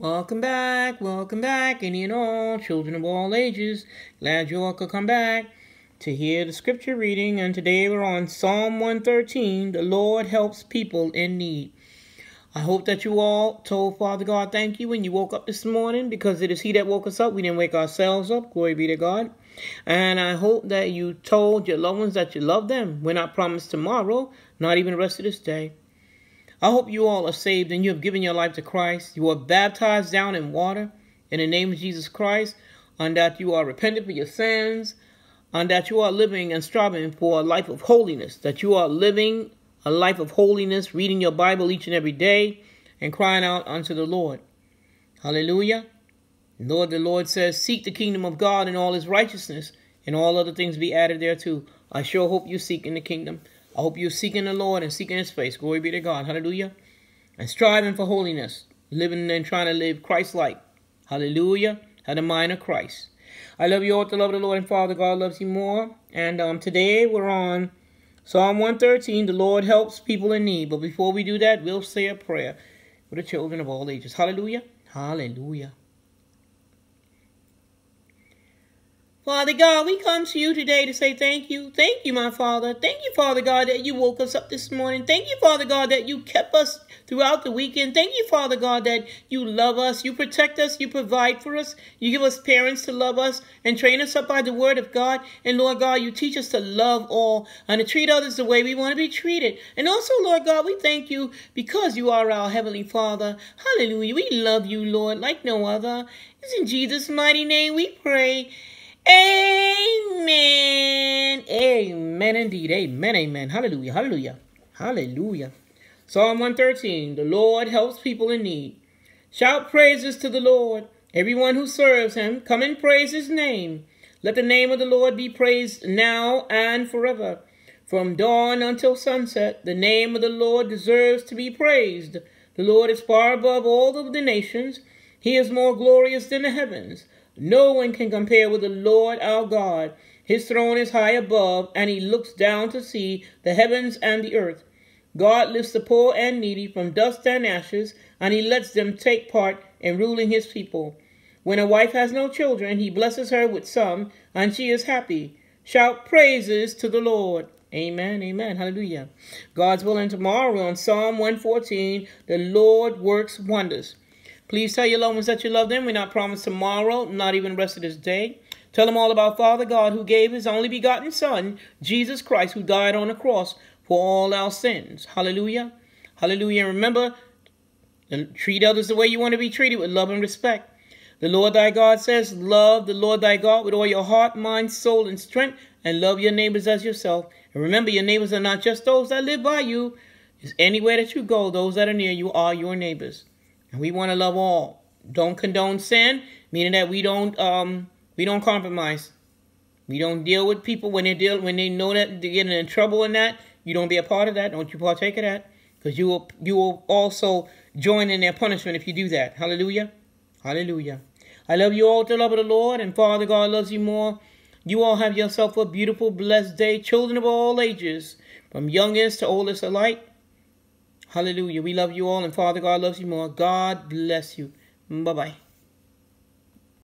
Welcome back, welcome back, any and all, children of all ages. Glad you all could come back to hear the scripture reading. And today we're on Psalm 113 The Lord helps people in need. I hope that you all told Father God thank you when you woke up this morning because it is He that woke us up. We didn't wake ourselves up. Glory be to God. And I hope that you told your loved ones that you love them. We're not promised tomorrow, not even the rest of this day. I hope you all are saved and you have given your life to Christ. You are baptized down in water in the name of Jesus Christ, and that you are repentant for your sins, and that you are living and striving for a life of holiness, that you are living a life of holiness, reading your Bible each and every day, and crying out unto the Lord. Hallelujah. Lord, the Lord says, Seek the kingdom of God and all his righteousness, and all other things be added thereto. I sure hope you seek in the kingdom. I hope you're seeking the Lord and seeking his face. Glory be to God. Hallelujah. And striving for holiness, living and trying to live Christ-like. Hallelujah. Had the mind of Christ. I love you all to love the Lord and Father. God loves you more. And um, today we're on Psalm 113, the Lord helps people in need. But before we do that, we'll say a prayer for the children of all ages. Hallelujah. Hallelujah. Father God, we come to you today to say thank you. Thank you, my Father. Thank you, Father God, that you woke us up this morning. Thank you, Father God, that you kept us throughout the weekend. Thank you, Father God, that you love us, you protect us, you provide for us, you give us parents to love us and train us up by the word of God. And Lord God, you teach us to love all and to treat others the way we want to be treated. And also, Lord God, we thank you because you are our Heavenly Father. Hallelujah. We love you, Lord, like no other. It's in Jesus' mighty name we pray. Amen. Amen indeed. Amen. Amen. Hallelujah. Hallelujah. Hallelujah. Psalm 113. The Lord helps people in need. Shout praises to the Lord. Everyone who serves him, come and praise his name. Let the name of the Lord be praised now and forever. From dawn until sunset, the name of the Lord deserves to be praised. The Lord is far above all of the nations. He is more glorious than the heavens. No one can compare with the Lord our God. His throne is high above, and he looks down to see the heavens and the earth. God lifts the poor and needy from dust and ashes, and he lets them take part in ruling his people. When a wife has no children, he blesses her with some, and she is happy. Shout praises to the Lord. Amen, amen, hallelujah. God's willing tomorrow on Psalm 114, the Lord works wonders. Please tell your loved ones that you love them. We're not promised tomorrow, not even rest of this day. Tell them all about Father God who gave his only begotten Son, Jesus Christ, who died on the cross for all our sins. Hallelujah. Hallelujah. And remember, treat others the way you want to be treated with love and respect. The Lord thy God says, love the Lord thy God with all your heart, mind, soul, and strength, and love your neighbors as yourself. And remember, your neighbors are not just those that live by you. It's anywhere that you go, those that are near you are your neighbors. And we want to love all. Don't condone sin, meaning that we don't um we don't compromise. We don't deal with people when they deal when they know that they're getting in trouble in that. You don't be a part of that. Don't you partake of that. Because you will you will also join in their punishment if you do that. Hallelujah. Hallelujah. I love you all to the love of the Lord, and Father God loves you more. You all have yourself a beautiful, blessed day, children of all ages, from youngest to oldest alike. Hallelujah. We love you all, and Father God loves you more. God bless you. Bye-bye.